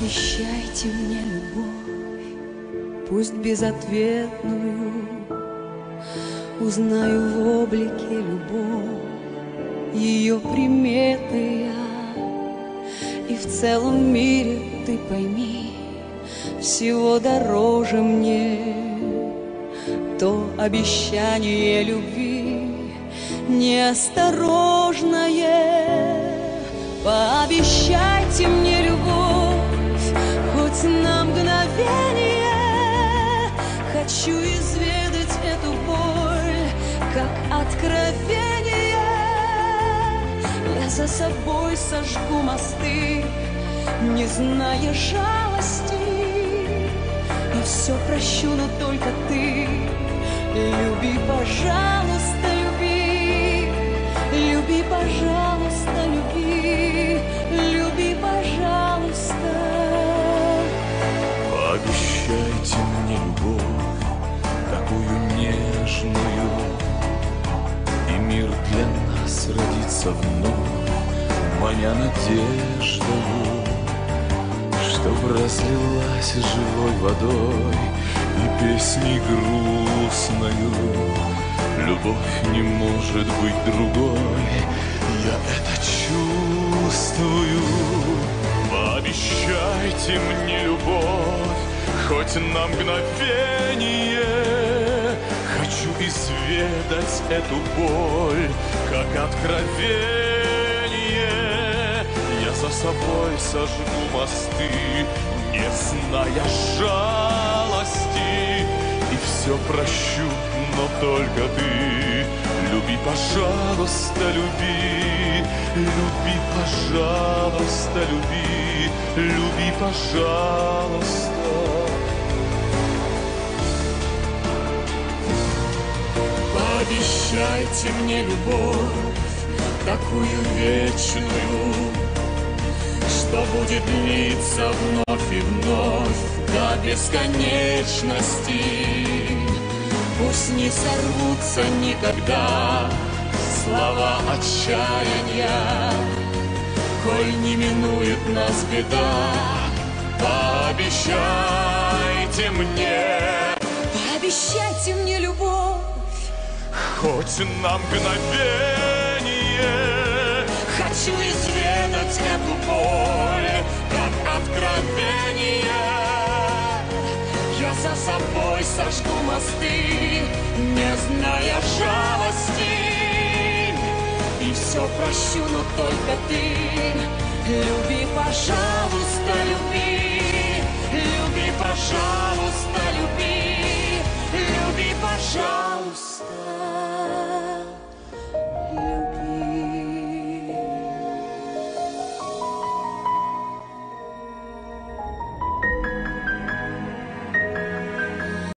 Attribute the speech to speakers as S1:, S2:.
S1: Обещайте мне любовь, пусть безответную, Узнаю в облике любовь, ее приметы я. И в целом мире ты пойми, всего дороже мне То обещание любви неосторожное. Хочу изведать эту боль, как откровение. Я за собой сожгу мосты, не зная жалости. И все прощу, но только ты люби, пожалуйста,
S2: нежную, И мир для нас родится вновь, маня надеждою, Чтоб разлилась живой водой и песней грустною. Любовь не может быть другой, я это чувствую. Пообещайте мне любовь, хоть на мгновение. Изведать эту боль, как откровение. Я за собой сожгу мосты, не зная жалости. И все прощу, но только ты Люби, пожалуйста, люби Люби, пожалуйста, люби Люби, пожалуйста
S3: Пообещайте мне любовь, такую вечную, Что будет длиться вновь и вновь до бесконечности. Пусть не сорвутся никогда слова отчаяния, Коль не минует нас беда, пообещайте мне,
S1: Пообещайте мне любовь,
S2: Хоть на мгновение
S3: Хочу изведать эту боль, как откровение. Я за собой сожгу мосты, не зная жалости. И все прощу, но только ты.
S1: люби, пожалуйста,